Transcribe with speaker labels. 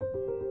Speaker 1: you